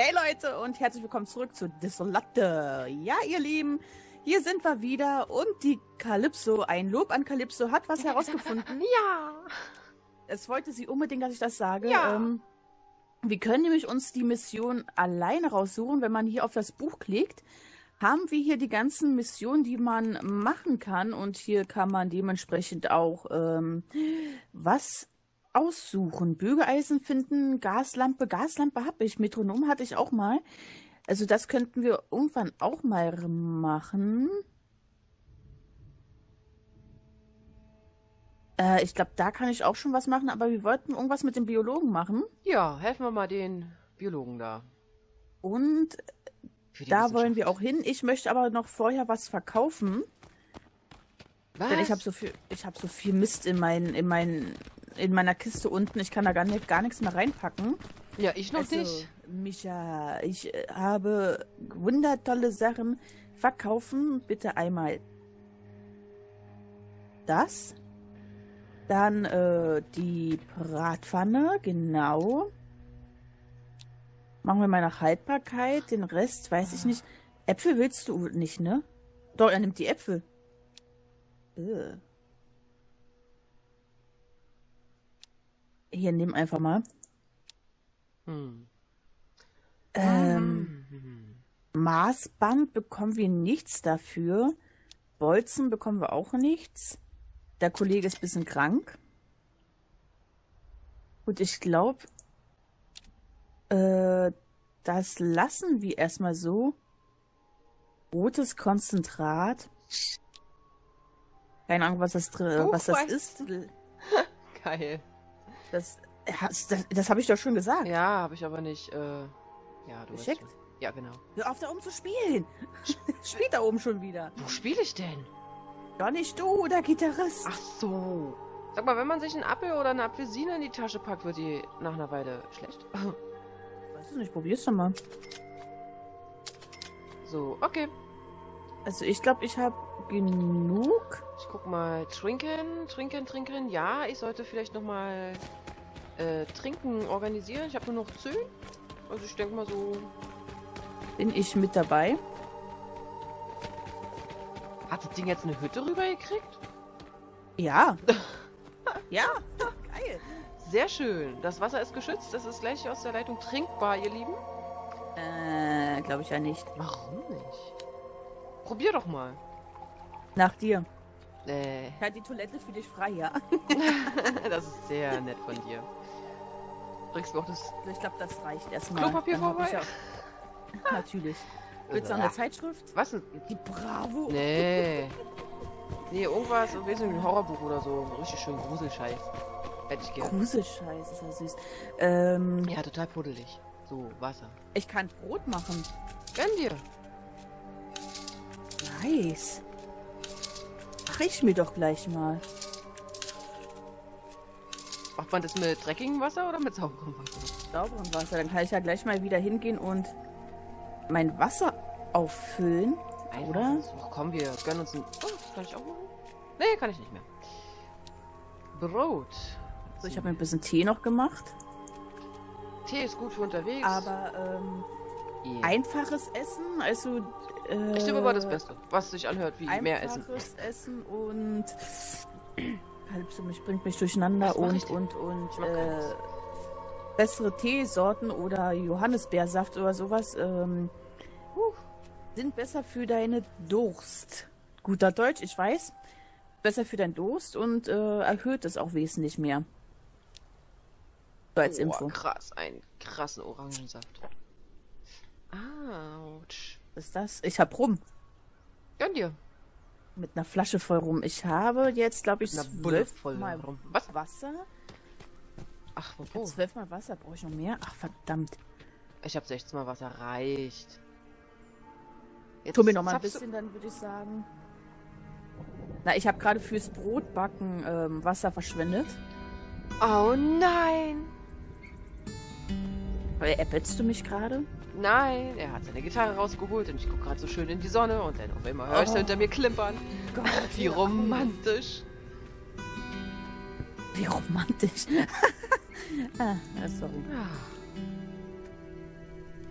Hey Leute und herzlich willkommen zurück zu Desolate. Ja, ihr Lieben, hier sind wir wieder und die Calypso, ein Lob an Calypso, hat was herausgefunden. Ja. Es wollte sie unbedingt, dass ich das sage. Ja. Ähm, wir können nämlich uns die Mission alleine raussuchen, wenn man hier auf das Buch klickt. Haben wir hier die ganzen Missionen, die man machen kann und hier kann man dementsprechend auch ähm, was aussuchen. Bügeleisen finden, Gaslampe. Gaslampe habe ich, Metronom hatte ich auch mal. Also das könnten wir irgendwann auch mal machen. Äh, ich glaube, da kann ich auch schon was machen, aber wir wollten irgendwas mit dem Biologen machen. Ja, helfen wir mal den Biologen da. Und da wollen wir auch hin. Ich möchte aber noch vorher was verkaufen. Was? Denn ich habe so viel, ich habe so viel Mist in meinen, in meinen, in meiner Kiste unten. Ich kann da gar, nicht, gar nichts mehr reinpacken. ja, ich noch Also, nicht. Micha, ich äh, habe wundertolle Sachen verkaufen. Bitte einmal das. Dann äh, die Bratpfanne, genau. Machen wir mal nach Haltbarkeit. Den Rest weiß ich nicht. Äpfel willst du nicht, ne? Doch, er nimmt die Äpfel. Äh. Hier, nimm einfach mal. Hm. Ähm, Hm. Maßband bekommen wir nichts dafür. Bolzen bekommen wir auch nichts. Der Kollege ist ein bisschen krank. Und ich glaube, äh, das lassen wir erstmal so. Rotes Konzentrat. Keine Ahnung, was das, dr- Du was das ist. Geil. Das, das, das, das habe ich doch schon gesagt. Ja, habe ich aber nicht. Äh, ja, du weißt Geschickt? schon. Ja, genau. Hör auf, da oben zu spielen. Spielt da oben schon wieder. Wo spiele ich denn? Doch nicht du, der Gitarrist. Ach so. Sag mal, wenn man sich einen Apfel oder eine Apfelsine in die Tasche packt, wird die nach einer Weile schlecht. Weiß es nicht, probier's doch mal. So, okay. Also ich glaube, ich habe genug. Ich guck mal. Trinken, trinken, trinken. Ja, ich sollte vielleicht nochmal äh, Trinken organisieren. Ich habe nur noch 10. Also ich denke mal so. Bin ich mit dabei? Hat das Ding jetzt eine Hütte rübergekriegt? Ja. ja, geil. Sehr schön. Das Wasser ist geschützt. Das ist gleich aus der Leitung trinkbar, ihr Lieben. Äh, glaube ich ja nicht. Warum nicht? Probier doch mal. Nach dir. Äh, Ja, die Toilette für dich frei, ja. das ist sehr nett von dir. Bringst du auch das ich glaube, das reicht erstmal. Klopapier vorbei? Ja... Natürlich. Willst du noch eine Zeitschrift? Was denn? Die Bravo. Nee. Nee, irgendwas, nicht, ein Horrorbuch oder so. Richtig schön Gruselscheiß. Hätte ich gern. Gruselscheiß, ist ja süß. Ähm, Ja, total puddelig. So, Wasser. ich kann Brot machen. Gönn dir. Nice. Mach ich mir doch gleich mal. Macht man das mit dreckigem Wasser oder mit sauberem Wasser? sauberen Wasser. Dann kann ich ja gleich mal wieder hingehen und mein Wasser auffüllen. Einfach Oder? so, komm, wir gönnen uns ein... Oh, das kann ich auch machen? Nee, kann ich nicht mehr. Brot. So, ich habe mir ein bisschen Tee noch gemacht. Tee ist gut für unterwegs. Aber ähm, Yeah. einfaches Essen, also äh, Ich nehme aber das Beste, was sich anhört wie mehr Essen. Einfaches Essen und Calypso mich bringt mich durcheinander und und und mag äh, bessere Teesorten oder Johannisbeersaft oder sowas ähm, sind besser für deine Durst. Guter Deutsch, ich weiß. Besser für deinen Durst und äh, erhöht es auch wesentlich mehr. So als Boah, Info. krass, einen krassen Orangensaft. Autsch. Was ist das? Ich hab rum. Gönn dir. Mit einer Flasche voll rum. Ich habe jetzt, glaube ich, Eine Bulle zwölf voll Mal rum. Was? Wasser. Ach, wo? zwölfmal Wasser. Brauche ich noch mehr? Ach, verdammt. Ich habe 16 Mal Wasser reicht. Jetzt Tu mir noch mal ein bisschen, dann würde ich sagen. Na, ich habe gerade fürs Brotbacken ähm, Wasser verschwendet. Oh nein! Äppelst du mich gerade? Nein, er hat seine Gitarre rausgeholt und ich gucke gerade so schön in die Sonne und dann auf einmal höre ich Oh. hinter mir klimpern. Gott, Wie romantisch. Wie romantisch. ah, sorry. Ja.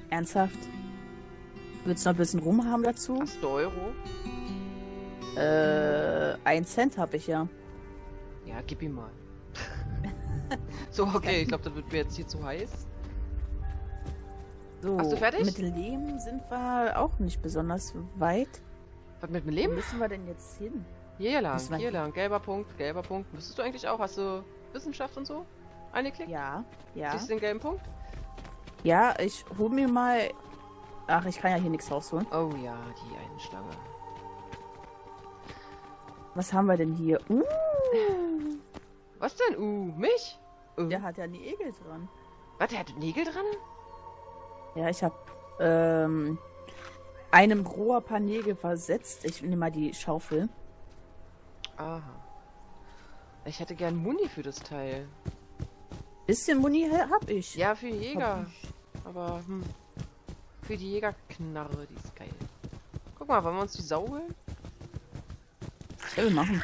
Ernsthaft? Willst du noch ein bisschen Rum haben dazu? Hast du Euro? Äh, ein Cent habe ich ja. Ja, gib ihm mal. so, okay, ich glaube, das wird mir jetzt hier zu heiß. So, Hast du fertig? Mit Leben sind wir auch nicht besonders weit. Was mit dem Wo Leben? müssen wir denn jetzt hin? Hier lang, hier lang. Gelber Punkt, gelber Punkt. Wüsstest du eigentlich auch? Hast du Wissenschaft und so? Eingeklickt? Ja, ja. Siehst du den gelben Punkt? Ja, ich hol mir mal. Ach, ich kann ja hier nichts rausholen. Oh ja, die eine Schlange. Was haben wir denn hier? Uh, Was denn? Uh, mich? Uh. der hat ja Nägel dran. Was, der hat Nägel dran? Ja, ich habe ähm, einem Groher paar Nägel versetzt. Ich nehme mal die Schaufel. Aha. Ich hätte gern Muni für das Teil. Bisschen Muni hab ich. Ja, für Jäger. Aber, hm. Für die Jägerknarre, die ist geil. Guck mal, wollen wir uns die Sau holen? Ja, wir machen.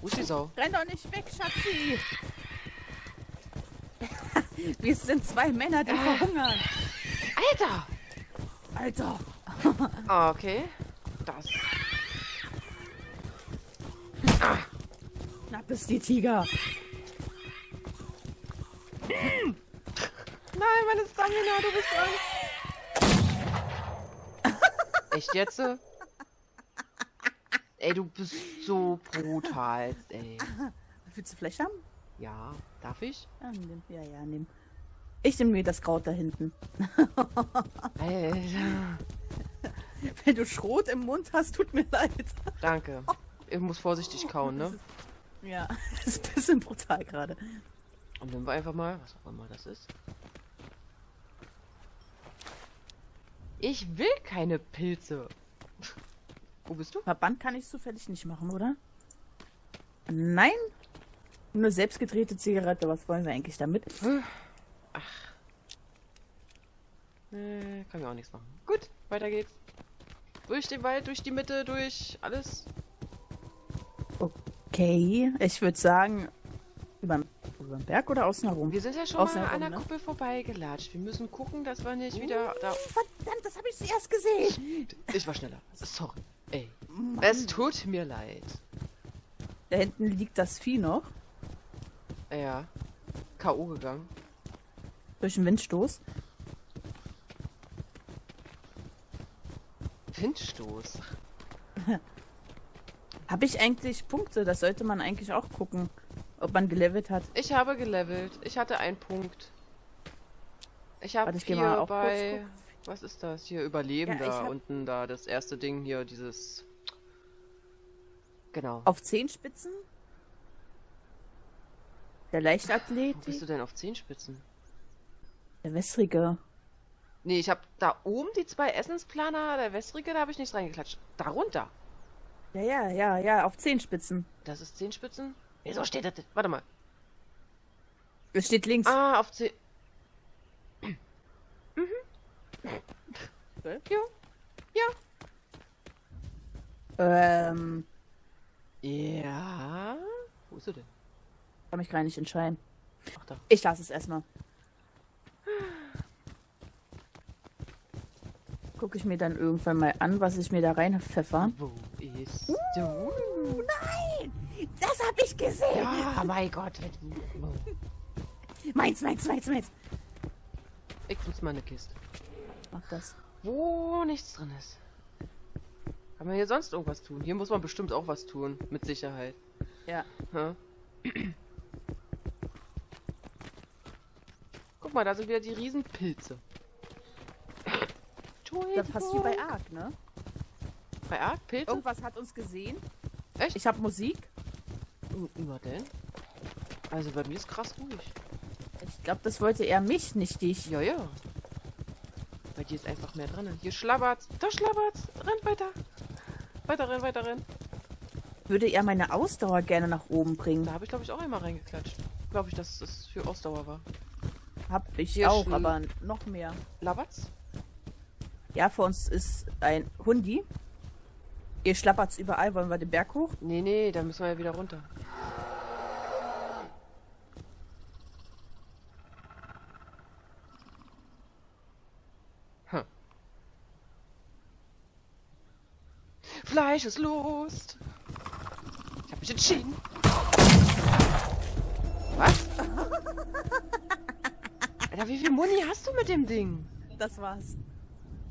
Wo ist die Sau? Renn doch nicht weg, Schatzi! Wir sind zwei Männer, die verhungern. Alter! Alter! Ah, okay. Das. Knapp ist die Tiger. Nein, meine Stamina, du bist dran. Echt jetzt? Ey, du bist so brutal, ey. Willst du Fleisch haben? Ja, darf ich? Ja, nimm. Ja, ja, nimm. Ich nehme mir das Kraut da hinten. Wenn du Schrot im Mund hast, tut mir leid. Danke. Ich muss vorsichtig kauen, ne? Ja, das ist ein bisschen brutal gerade. Und nehmen wir einfach mal, was auch immer das ist. Ich will keine Pilze. Wo bist du? Verband kann ich zufällig nicht machen, oder? Nein? Nur selbstgedrehte Zigarette, was wollen wir eigentlich damit? Äh, kann mir auch nichts machen. Gut, weiter geht's. Durch den Wald, durch die Mitte, durch alles. Okay, ich würde sagen, über den Berg oder außen herum? Wir sind ja schon Außen mal herum, an der ne? Kuppel vorbeigelatscht. Wir müssen gucken, dass wir nicht wieder da... Verdammt, das habe ich zuerst gesehen. Ich war schneller. Sorry. Ey. Mann. Es tut mir leid. Da hinten liegt das Vieh noch, Ja. K.O. gegangen. durch den Windstoß. Windstoß. Habe ich eigentlich Punkte? Das sollte man eigentlich auch gucken, ob man gelevelt hat. Ich habe gelevelt. Ich hatte einen Punkt. Ich habe hier mal auch bei... Was ist das? Hier Überleben Ja, da hab- unten da. Das erste Ding hier, dieses... Genau. Auf Zehenspitzen? Der Wo Leichtathlet? bist du denn auf Zehenspitzen? Der wässrige. Nee, ich habe da oben die zwei Essensplaner, der wässrige, da habe ich nichts reingeklatscht. Darunter. Ja, ja, ja, ja, auf Zehenspitzen. Das ist Zehenspitzen? Wieso steht das? Warte mal. Es steht links. Ah, auf Zeh... Okay. Ja. Ähm, Ja. Wo ist sie denn? Kann mich gar nicht entscheiden. Ich lasse es erstmal. Gucke ich mir dann irgendwann mal an, was ich mir da rein pfeffer. Wo ist du? Nein! Das hab ich gesehen! Ja, mein Gott. Meins, meins, meins, meins. Ich muss mal eine Kiste. Mach das. Wo nichts drin ist. Kann man hier sonst irgendwas tun? Hier muss man bestimmt auch was tun. Mit Sicherheit. Ja. Hä? Guck mal, da sind wieder die Riesenpilze. Das passt wie bei Ark, ne? Bei Ark? Pilze? Irgendwas hat uns gesehen. Echt? Ich habe Musik. Oh, immer denn? Also bei mir ist krass ruhig. Ich glaube, das wollte er mich, nicht dich. Ja, ja. Bei dir ist einfach mehr dran. Hier schlabbert's. Da schlabbert's. Rennt weiter. Weiter rennen, weiter rennen. Würde er meine Ausdauer gerne nach oben bringen. Da habe ich, glaube ich, auch einmal reingeklatscht. Glaube ich, dass das für Ausdauer war. Hab ich Hier auch, aber noch mehr. Labbert's? Ja, vor uns ist ein Hundi. Ihr schlappert's überall. Wollen wir den Berg hoch? Nee, nee, da müssen wir ja wieder runter. Hm. Fleisch ist los. Ich hab mich entschieden. Alter, wie viel Muni hast du mit dem Ding? Das war's.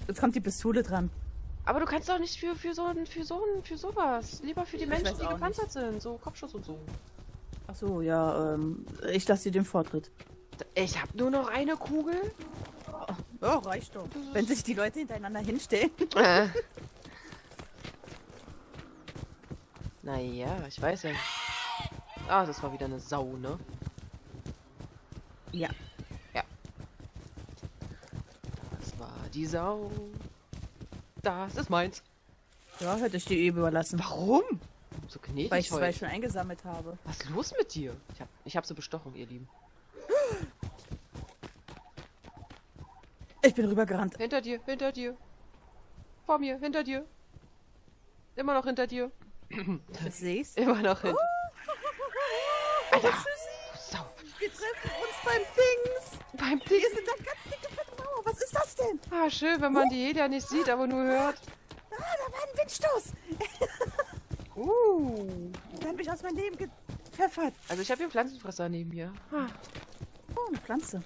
Jetzt kommt die Pistole dran. Aber du kannst doch nicht für, für so ein, für so ein, für sowas. Lieber für die Ich Menschen, die gepanzert sind. So Kopfschuss und so. Ach so, ja, ähm, ich lasse dir den Vortritt. Ich habe nur noch eine Kugel. Oh, reicht doch. Wenn sich die Leute hintereinander hinstellen. Äh. naja, ich weiß ja. Ah, das war wieder eine Sau, ne? Ja. Das war die Sau. Das ist meins. Ja, hätte ich dir eh überlassen. Warum? So gnädig Weil ich zwei heute. schon eingesammelt habe. Was ist los mit dir? Ich hab, ich hab sie bestochen, ihr Lieben. Ich bin rübergerannt. Hinter dir, hinter dir. Vor mir, hinter dir. Immer noch hinter dir. Ich seh's. Immer noch hinter. Alter, Sau. Wir treffen uns beim Dings. Beim Hier Ding. sind da ganz dicke. Was ist das denn? Ah, schön, wenn man die jeder nicht sieht, aber nur hört. Ah, da war ein Windstoß. Uh. Der hat mich aus meinem Leben gepfeffert. Also ich habe hier einen Pflanzenfresser neben mir. Ah. Oh, eine Pflanze.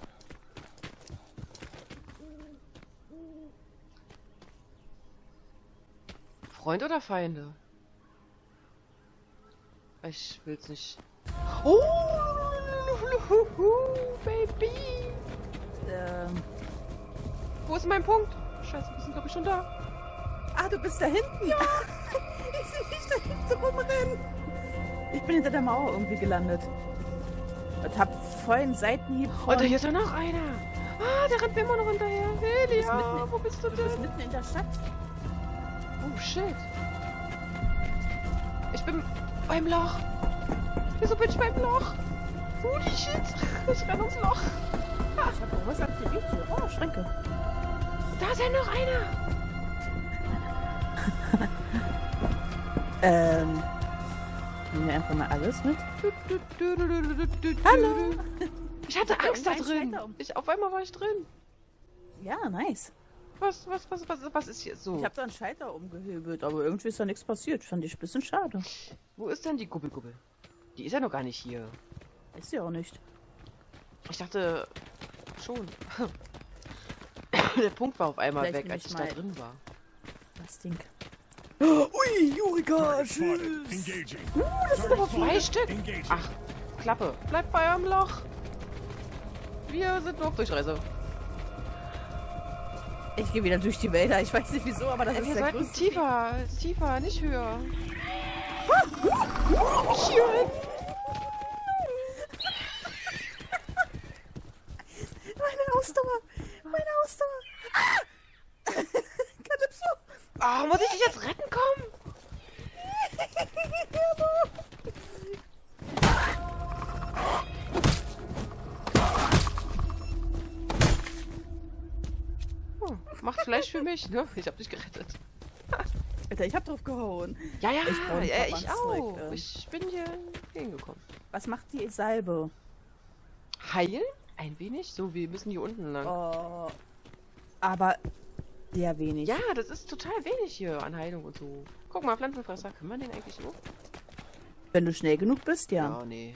Freund oder Feinde? Ich will's nicht. Oh, Baby. Ähm. Wo ist mein Punkt? Scheiße, wir sind glaube ich schon da. Ah, du bist da hinten? Ja. ich sehe dich da hinten rumrennen. Ich bin hinter der Mauer irgendwie gelandet. Und hab vollen Seitenhieb von... Und da hier ist ja noch einer. Ah, der rennt mir immer noch hinterher. Helia, mitten- wo bist du Du bist denn? mitten in der Stadt. Oh, shit. Ich bin beim Loch. Wieso bin ich beim Loch? Holy shit. Ich renn ums Loch. Ich hab ihr hier? Oh, Schränke. Da ist ja noch einer. Ähm. Nehmen wir einfach mal alles mit. Hallo. Ich hatte Angst da drin. Ich, auf einmal war ich drin. Ja, nice. Was, was, was, was, was ist hier so? Ich habe da einen Schalter umgehebelt, aber irgendwie ist da nichts passiert. Fand ich ein bisschen schade. Wo ist denn die Gubbelgubbel? Die ist ja noch gar nicht hier. Ist ja auch nicht. Ich dachte schon. Der Punkt war auf einmal Vielleicht weg, als ich nämlich da mal- drin war. Das Ding. Ui, Jurika, Target engaging. Das sind aber zwei Stück. engaging. Ach, Klappe. Bleib bei eurem Loch. Wir sind nur auf Durchreise. Ich gehe wieder durch die Wälder. Ich weiß nicht wieso, aber das Äh, ist wir der sollten größte tiefer, tiefer, nicht höher. Schön. Mich, ne? Ich hab dich gerettet. Alter, ich hab drauf gehauen. Ja, ja, Ich ja, ich auch. ähm. Ich bin hier hingekommen. Was macht die Salbe? Heilen? Ein wenig? So, wir müssen hier unten lang. Oh, aber sehr wenig. Ja, das ist total wenig hier an Heilung und so. Guck mal, Pflanzenfresser, kann man den eigentlich so? Wenn du schnell genug bist, ja. Ja, nee.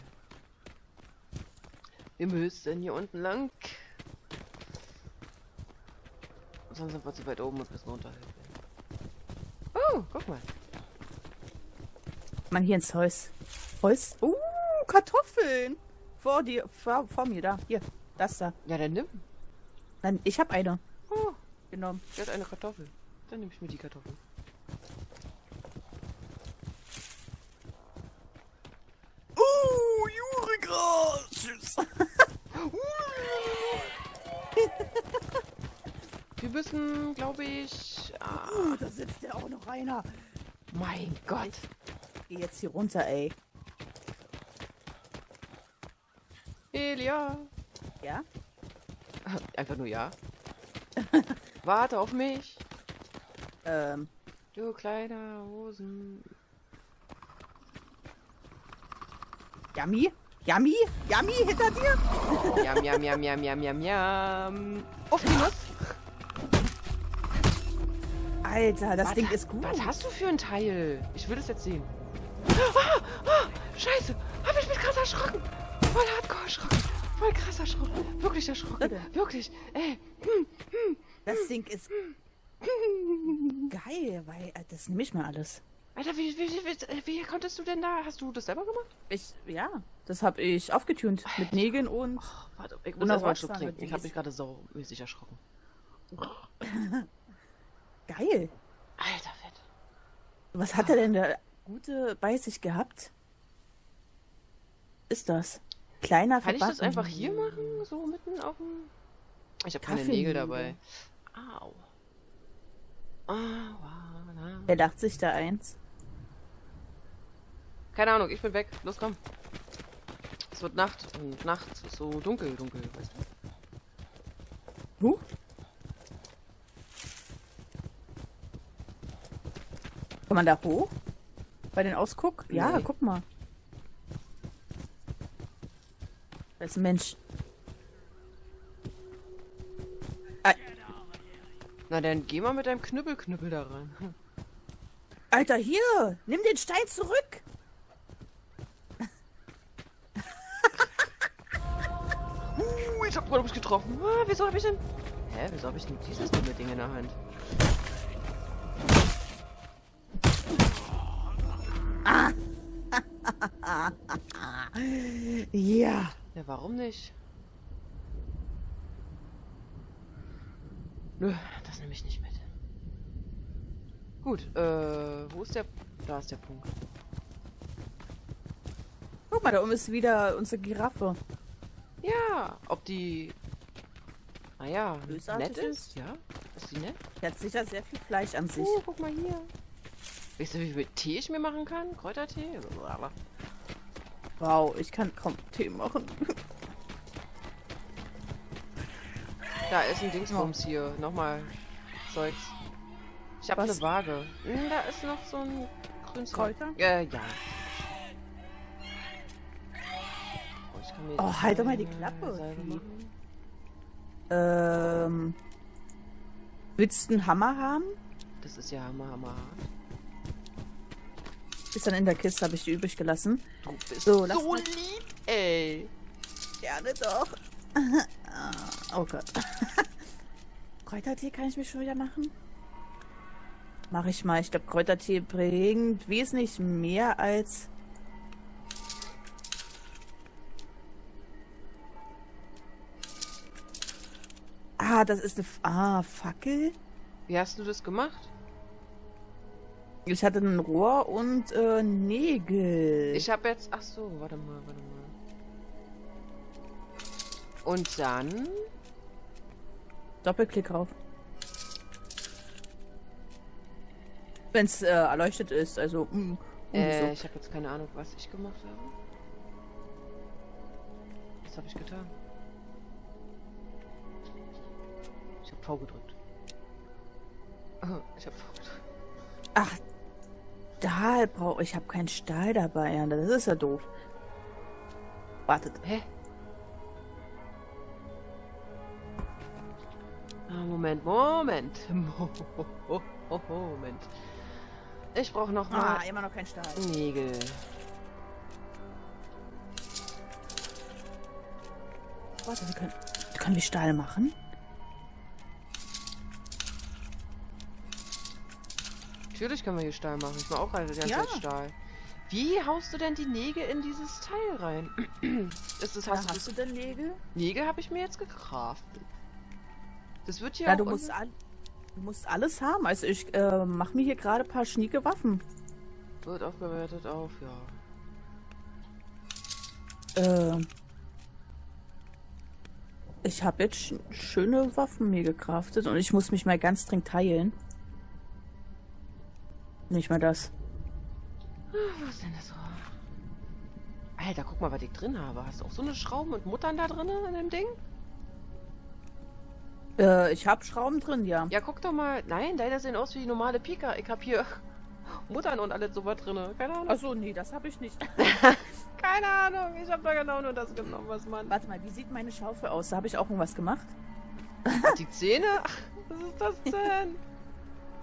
Wir müssen hier unten lang. Sonst sind wir zu weit oben und müssen runter. Oh, guck mal. Man hier ins Haus. Haus? Uh, Kartoffeln! Vor dir, vor, vor mir, da. Hier, das da. Ja, dann nimm. Nein, ich hab eine Oh, genommen. der hat eine Kartoffel. Dann nehme ich mir die Kartoffel. Uh, Jurika! Tschüss. Wir müssen, glaube ich. Ah, Uh, da sitzt ja auch noch einer. mein Gott. Geh jetzt hier runter, ey. Elia. Ja? Einfach nur ja. Warte auf mich. Ähm, Du kleiner Hosen. Yummy? Yummy? Yummy hinter dir? Jam, jam, jam, jam, jam, jam, jam. Auf die Nuss. Alter, das Was Ding ist gut. Was hast du für ein Teil? Ich will es jetzt sehen. Ah, ah, scheiße. Hab ich mich krass erschrocken. Voll hardcore erschrocken. Voll krass erschrocken. Wirklich erschrocken. Bitte. Wirklich. Ey. Das Ding ist geil, weil äh, das nehme ich mal alles. Alter, wie, wie, wie, wie konntest du denn da? Hast du das selber gemacht? Ich, ja, das habe ich aufgetunt mit Nägeln und Oh, warte, ich muss Und erst mal einen Schluck trinken. Ich habe mich gerade saumäßig erschrocken. geil. Alter, fett. Was hat er denn da gute bei sich gehabt? Ist das? Kleiner Kann ich das verbacken. einfach hier machen? So mitten auf dem... Ich habe keine. Nägel dabei. Au. Aua, na. Wer dacht sich da eins? Keine Ahnung, ich bin weg. Los, komm. Es wird Nacht und nachts ist so dunkel, dunkel, weißt du? Huh? Kann man da hoch? Bei den Ausguck? Ja, Nee. guck mal. Da ist ein Mensch. Al- Na dann geh mal mit deinem Knüppelknüppel da rein. Alter, hier! Nimm den Stein zurück! Uh, ich hab gerade mich getroffen. Ah, wieso hab ich denn... Hä, wieso hab ich denn dieses dumme Ding in der Hand? Ja. Ja, warum nicht? Nö, das nehme ich nicht mit. Gut, äh, wo ist der... Da ist der Punkt. Guck mal, da oben ist wieder unsere Giraffe. Ja, ob die... Naja, Bösartig nett ist? Ja, ist die nett? Die hat sicher sehr viel Fleisch an sich. Uh, guck mal hier. Weißt du, wie viel Tee ich mir machen kann? Kräutertee? Aber Wow, ich kann kaum Tee machen. Da ist ein Dingsbums hier. Nochmal Zeugs. Ich habe eine Waage. Hm, da ist noch so ein grünes Kräuter? Äh, ja. Oh, Oh, halt doch mal die Klappe. Ähm. Willst du einen Hammer haben? Das ist ja hammer, hammer. Ist dann in der Kiste, habe ich die übrig gelassen. Du bist So, so, lieb, ey. Gerne doch. oh Gott. Kräutertee kann ich mir schon wieder machen? Mache ich mal. Ich glaube, Kräutertee bringt wesentlich mehr als. Ah, das ist eine. F ah, Fackel. Wie hast du das gemacht? Ich hatte ein Rohr und äh, Nägel. Ich habe jetzt... Ach so, warte mal, warte mal. Und dann... Doppelklick drauf. Wenn es äh, erleuchtet ist, also. Mm, Äh, so. ich habe jetzt keine Ahnung, was ich gemacht habe. Was habe ich getan? Ich habe V gedrückt. Ich habe V gedrückt. Ach, Stahl brauche ich. habe keinen Stahl dabei. Ja, das ist ja doof. Wartet. Hä? Ah, Moment, Moment. Moment. Ich brauche noch mal Ah, immer noch kein Stahl. Nägel. Warte, wir können, können wir Stahl machen? Natürlich können wir hier Stahl machen. Ich mache auch gerade die ganze Ja. Zeit Stahl. Wie haust du denn die Nägel in dieses Teil rein? Ist das, Ja, hast, hast du denn Nägel? Nägel habe ich mir jetzt gekraftet. Das wird hier Ja, du musst, du musst alles haben. Also ich äh, mache mir hier gerade ein paar schnieke Waffen. wird aufgewertet auf, ja. Äh, ich habe jetzt sch schöne Waffen mir gecraftet und ich muss mich mal ganz dringend teilen. Nicht mal das. Was ist denn das so? Alter, guck mal, was ich drin habe. Hast du auch so eine Schrauben und Muttern da drin in dem Ding? Äh, ich habe Schrauben drin, ja. Ja, guck doch mal. Nein, deine sehen aus wie normale Pika. Ich hab hier Muttern und alles sowas drin. Keine Ahnung. Achso, nee, das habe ich nicht. Keine Ahnung. Ich hab da genau nur das genommen, was man. Warte mal, wie sieht meine Schaufel aus? Da habe ich auch irgendwas gemacht. Die Zähne? Ach, was ist das denn?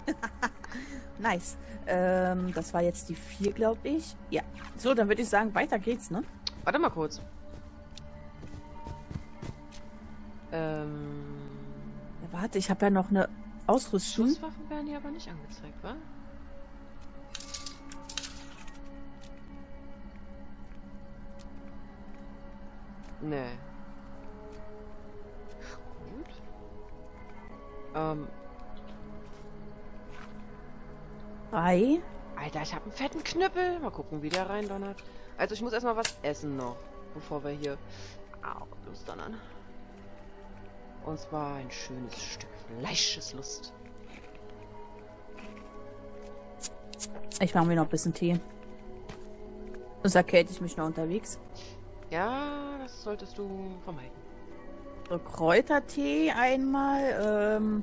Nice. Ähm, das war jetzt die vier, glaube ich. Ja. So, dann würde ich sagen, weiter geht's, ne? Warte mal kurz. Ähm. Ja, warte, ich habe ja noch eine Ausrüstung. Schusswaffen werden hier aber nicht angezeigt, wa? Nee. Gut. Ähm, Drei. Alter, ich habe einen fetten Knüppel. Mal gucken, wie der rein donnert. Also ich muss erstmal was essen noch, bevor wir hier Au, losdonnern. Und zwar ein schönes Stück Fleisches Lust. Ich mache mir noch ein bisschen Tee. Sonst erkälte ich mich noch unterwegs. Ja, das solltest du vermeiden. So, Kräutertee einmal. Ähm,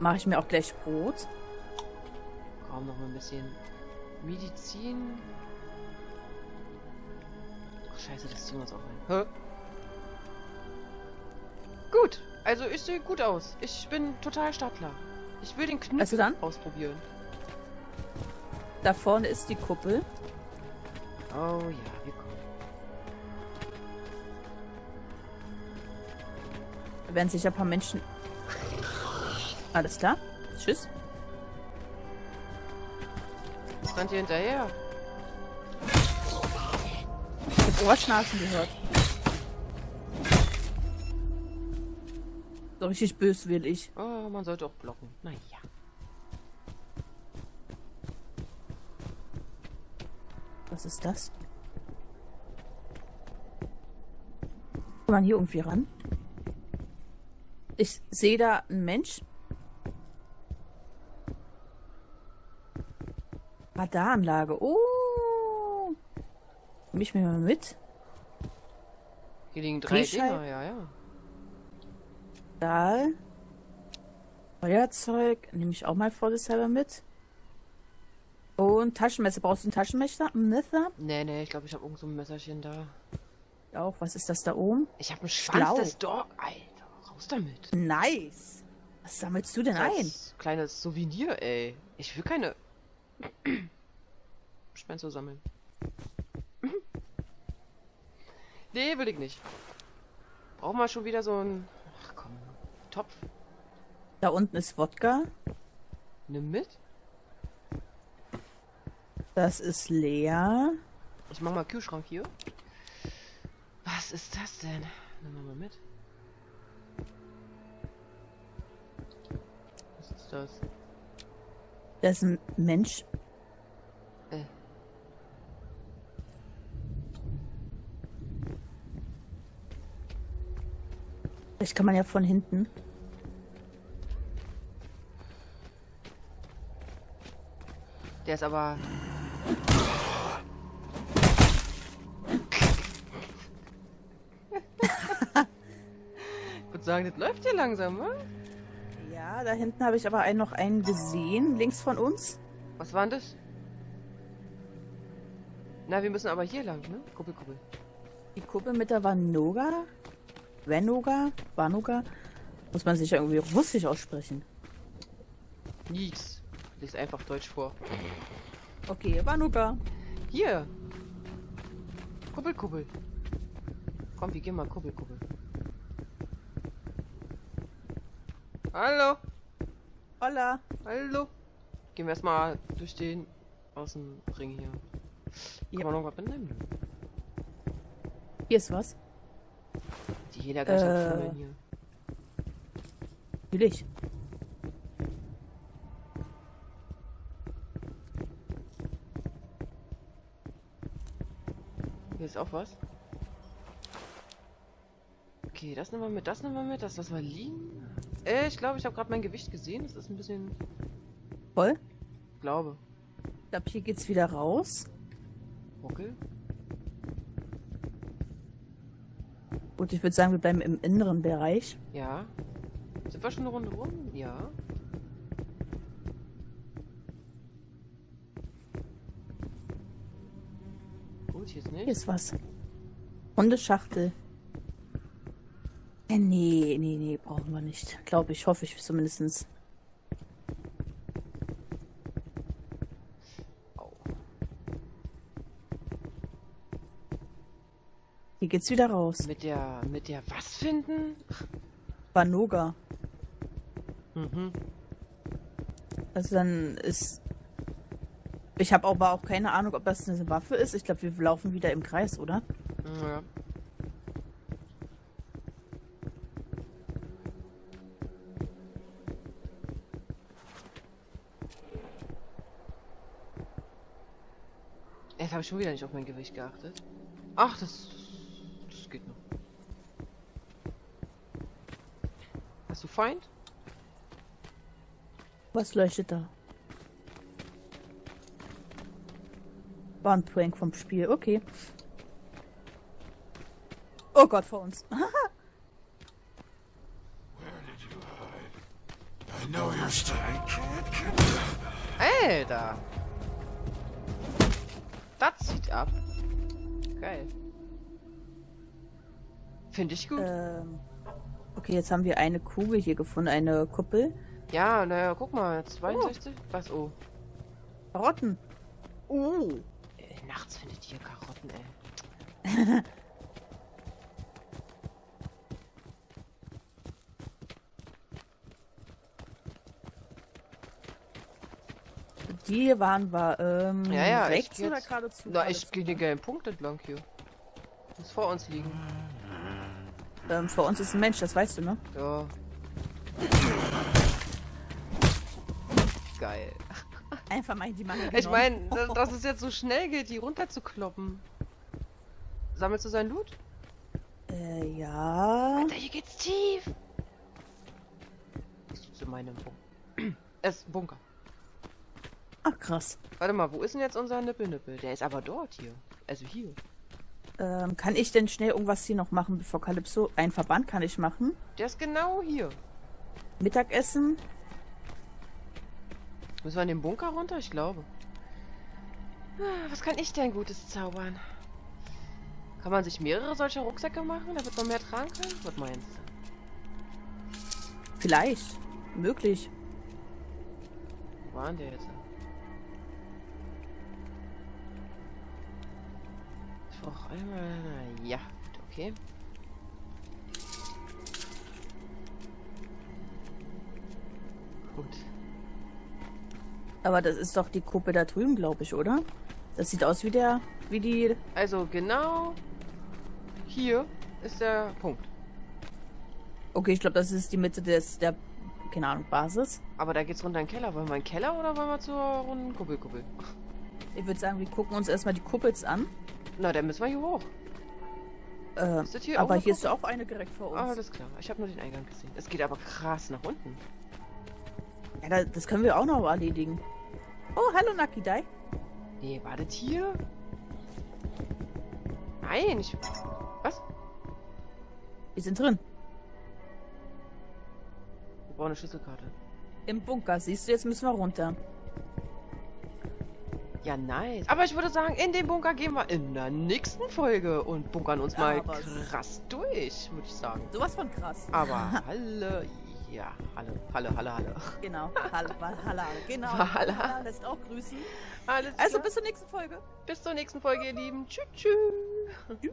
mache ich mir auch gleich Brot. Kaum noch mal ein bisschen Medizin. Ach scheiße, das ziehen wir uns auch rein. Hä? Gut, also ich sehe gut aus. Ich bin total startklar. Ich will den Knüppel Also dann? ausprobieren. Da vorne ist die Kuppel. Oh ja, wir kommen. Da werden sicher ein paar Menschen. Alles klar. Tschüss. Rennt ihr hinterher? Ich hab Ohrschnarchen gehört. So richtig böswillig. Oh, man sollte auch blocken. Naja. Was ist das? Kommt man hier irgendwie ran? Ich sehe da einen Mensch. Radaranlage. Oh. Nimm ich mir mal mit. Hier liegen drei? Dinger, ja, ja. Da. Feuerzeug. Nehme ich auch mal vorsichtshalber mit. Und Taschenmesser. Brauchst du ein Taschenmesser? Messer? Nee, nee, ich glaube, ich habe irgend so ein Messerchen da. Auch. Was ist das da oben? Ich habe einen Schwanz Blau. des Dog. Alter, raus damit. Nice. Was sammelst du denn ein? Als kleines Souvenir, ey. Ich will keine Spencer sammeln. nee, will ich nicht. Brauchen wir schon wieder so ein... Ach komm, Topf. Da unten ist Wodka. Nimm mit. Das ist leer. Ich mach mal Kühlschrank hier. Was ist das denn? Nimm mal mit. Was ist das? Da ist ein Mensch. Vielleicht kann man ja von hinten. Der ist aber... ich würde sagen, das läuft hier langsam, wa? Ja, da hinten habe ich aber einen, noch einen gesehen. Links von uns. Was war denn das? Na, wir müssen aber hier lang, ne? Kuppel, kuppel. Die Kuppe mit der Vanoga. Vanoga? Vanoga? Muss man sich ja irgendwie russisch aussprechen. Nix. Lies einfach Deutsch vor. Okay, Vanoga. Hier. Kuppel, kuppel. Komm, wir gehen mal kuppel, kuppel. Hallo. Holla. Hallo. Gehen wir erstmal durch den Außenring hier. Ja. Kann man noch was mitnehmen? Hier ist was. Die jeder gleich Äh. hier. Natürlich. Hier ist auch was. Okay, das nehmen wir mit, das nehmen wir mit, das lassen wir liegen. Äh, ich glaube, ich habe gerade mein Gewicht gesehen. Das ist ein bisschen... Voll. glaube. Ich glaube, hier geht's wieder raus. Ruckel. Gut, ich würde sagen, wir bleiben im inneren Bereich. Ja. Sind wir schon eine Runde rum? Ja. Gut, hier ist Hier nicht. ist was. Hundeschachtel. Äh, nee, nee, nee, brauchen wir nicht. Glaube ich, hoffe ich zumindest. Geht's wieder raus. Mit der, mit der was finden? Banoga. Mhm. Also dann ist. Ich habe aber auch keine Ahnung, ob das eine Waffe ist. Ich glaube, wir laufen wieder im Kreis, oder? Ja. Jetzt habe ich schon wieder nicht auf mein Gewicht geachtet. Ach, das, das geht noch. Hast du Feind? Was leuchtet da? War ein Prank vom Spiel, okay. Oh Gott, vor uns. Alter! Das zieht ab. Geil. Finde ich gut. ähm, okay, jetzt haben wir eine Kugel hier gefunden, eine Kuppel. Ja, naja, guck mal, 62. Was? Oh. Karotten. Oh. Äh, nachts findet ihr Karotten, ey. Die waren wir, ähm, Ja, ja, ich rechts oder geradezu? Na, ich Geradezu. gehe den gelben Punkt entlang hier. Muss vor uns liegen. Ähm, vor uns ist ein Mensch, das weißt du, ne? Ja. Geil. Einfach mal in die Mangel Ich meine, dass, dass es jetzt so schnell geht, die runterzukloppen. Sammelst du sein Loot? Äh, ja. Alter, hier geht's tief. Ich zu meinem Bunker. Es ist ein Bunker. Ach, krass. Warte mal, wo ist denn jetzt unser Nippelnippel? Der ist aber dort hier. Also hier. Ähm, kann ich denn schnell irgendwas hier noch machen, bevor Calypso... Ein Verband kann ich machen. Der ist genau hier. Mittagessen. Müssen wir in den Bunker runter? Ich glaube. Ah, Was kann ich denn Gutes zaubern? Kann man sich mehrere solcher Rucksäcke machen, damit man mehr tragen kann? Was meinst du? Vielleicht. Möglich. Wo war denn der jetzt? Ja, okay. Gut. Aber das ist doch die Kuppe da drüben, glaube ich, oder? Das sieht aus wie der... Wie die... Also genau hier ist der Punkt. Okay, ich glaube, das ist die Mitte des... der... Keine Ahnung, Basis. Aber da geht's runter in den Keller. Wollen wir in den Keller oder wollen wir zur runden Kuppelkuppel? Ich würde sagen, wir gucken uns erstmal die Kuppels an. Na, dann müssen wir hier hoch. Das hier aber hier ist auch eine direkt vor uns. Ah, alles klar. Ich habe nur den Eingang gesehen. Es geht aber krass nach unten. ja, da- das können wir auch noch erledigen. Oh, hallo Nakidai. Nee, war das hier? Nein, ich... Was? Wir sind drin. Wir brauchen eine Schlüsselkarte. Im Bunker, siehst du, jetzt müssen wir runter. Ja, nice. Aber ich würde sagen, in den Bunker gehen wir in der nächsten Folge und bunkern uns mal Aber- krass durch, würde ich sagen. Sowas von krass. Aber Halle, ja, Halle, Halle, Halle, Halle. Genau. Halle, Halle, genau. Valhalla. Valhalla lässt auch grüßen. Alles Also klar. bis zur nächsten Folge. bis zur nächsten Folge, ihr Lieben. Tschüss, tschüss. Tschüss.